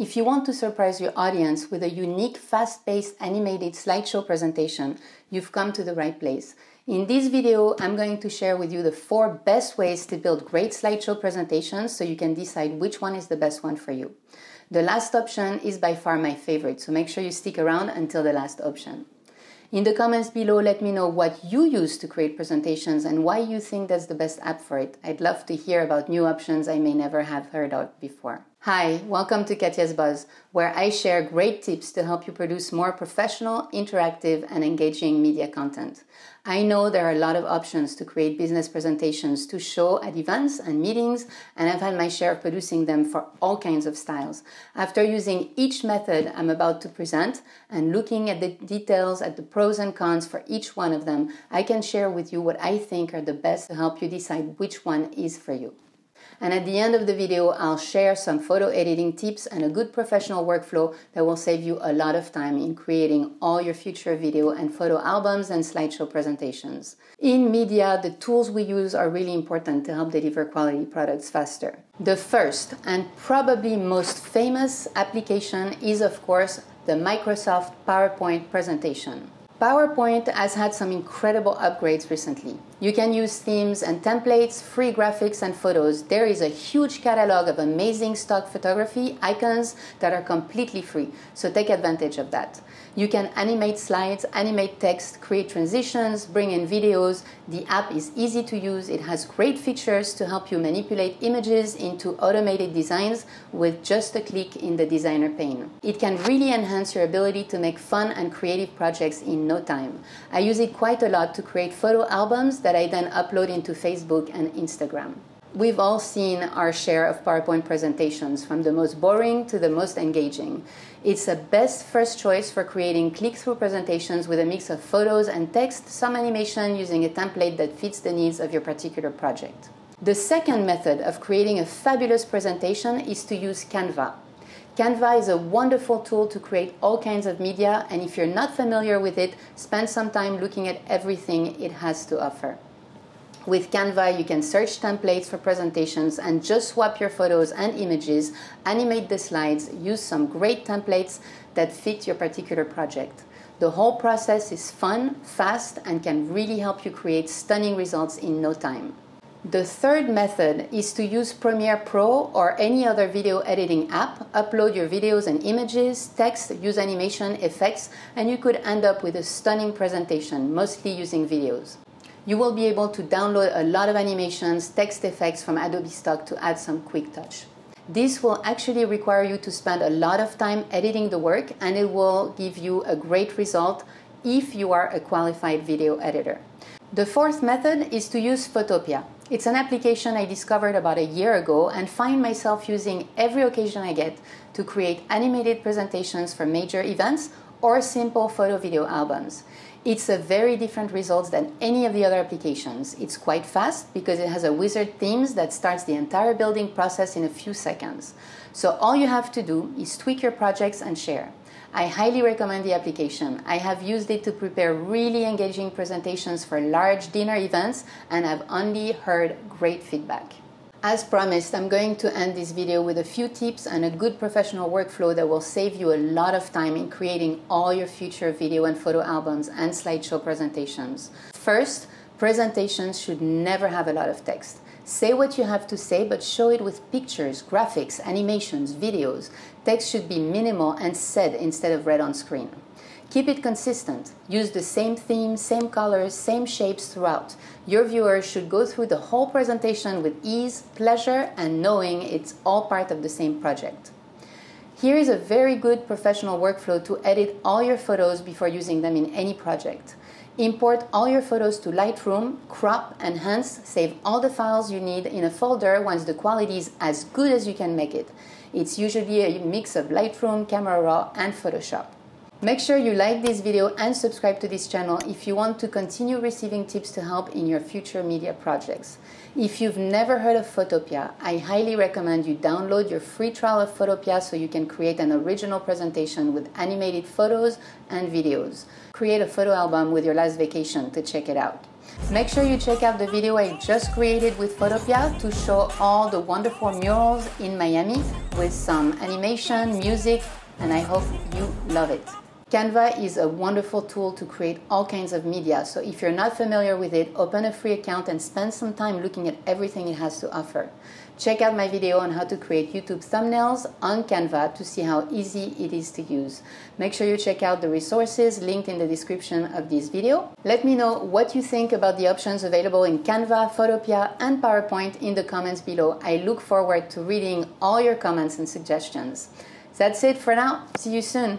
If you want to surprise your audience with a unique, fast paced animated slideshow presentation, you've come to the right place. In this video, I'm going to share with you the four best ways to build great slideshow presentations so you can decide which one is the best one for you. The last option is by far my favorite, so make sure you stick around until the last option. In the comments below, let me know what you use to create presentations and why you think that's the best app for it. I'd love to hear about new options I may never have heard of before. Hi, welcome to Katia's Buzz, where I share great tips to help you produce more professional, interactive, and engaging media content. I know there are a lot of options to create business presentations to show at events and meetings, and I've had my share of producing them for all kinds of styles. After using each method I'm about to present and looking at the details, at the pros and cons for each one of them, I can share with you what I think are the best to help you decide which one is for you. And at the end of the video, I'll share some photo editing tips and a good professional workflow that will save you a lot of time in creating all your future video and photo albums and slideshow presentations. In media, the tools we use are really important to help deliver quality products faster. The first and probably most famous application is, of course, the Microsoft PowerPoint presentation. PowerPoint has had some incredible upgrades recently. You can use themes and templates, free graphics and photos. There is a huge catalog of amazing stock photography icons that are completely free, so take advantage of that. You can animate slides, animate text, create transitions, bring in videos. The app is easy to use. It has great features to help you manipulate images into automated designs with just a click in the designer pane. It can really enhance your ability to make fun and creative projects in no time. I use it quite a lot to create photo albums that I then upload into Facebook and Instagram. We've all seen our share of PowerPoint presentations, from the most boring to the most engaging. It's a best first choice for creating click through presentations with a mix of photos and text, some animation using a template that fits the needs of your particular project. The second method of creating a fabulous presentation is to use Canva. Canva is a wonderful tool to create all kinds of media, and if you're not familiar with it, spend some time looking at everything it has to offer. With Canva, you can search templates for presentations and just swap your photos and images, animate the slides, use some great templates that fit your particular project. The whole process is fun, fast, and can really help you create stunning results in no time. The third method is to use Premiere Pro or any other video editing app, upload your videos and images, text, use animation effects, and you could end up with a stunning presentation, mostly using videos. You will be able to download a lot of animations, text effects from Adobe Stock to add some quick touch. This will actually require you to spend a lot of time editing the work and it will give you a great result if you are a qualified video editor. The fourth method is to use Photopia. It's an application I discovered about a year ago and find myself using every occasion I get to create animated presentations for major events or simple photo video albums. It's a very different result than any of the other applications. It's quite fast because it has a wizard themes that starts the entire building process in a few seconds. So all you have to do is tweak your projects and share. I highly recommend the application. I have used it to prepare really engaging presentations for large dinner events and I've only heard great feedback. As promised, I'm going to end this video with a few tips and a good professional workflow that will save you a lot of time in creating all your future video and photo albums and slideshow presentations. First, presentations should never have a lot of text. Say what you have to say, but show it with pictures, graphics, animations, videos. Text should be minimal and said instead of read on screen. Keep it consistent. Use the same theme, same colors, same shapes throughout. Your viewers should go through the whole presentation with ease, pleasure, and knowing it's all part of the same project. Here is a very good professional workflow to edit all your photos before using them in any project. Import all your photos to Lightroom, crop, enhance, save all the files you need in a folder once the quality is as good as you can make it. It's usually a mix of Lightroom, Camera Raw, and Photoshop. Make sure you like this video and subscribe to this channel if you want to continue receiving tips to help in your future media projects. If you've never heard of Photopia, I highly recommend you download your free trial of Photopia so you can create an original presentation with animated photos and videos. Create a photo album with your last vacation to check it out. Make sure you check out the video I just created with Photopia to show all the wonderful murals in Miami with some animation, music, and I hope you love it. Canva is a wonderful tool to create all kinds of media. So if you're not familiar with it, open a free account and spend some time looking at everything it has to offer. Check out my video on how to create YouTube thumbnails on Canva to see how easy it is to use. Make sure you check out the resources linked in the description of this video. Let me know what you think about the options available in Canva, Photopia, and PowerPoint in the comments below. I look forward to reading all your comments and suggestions. That's it for now. See you soon.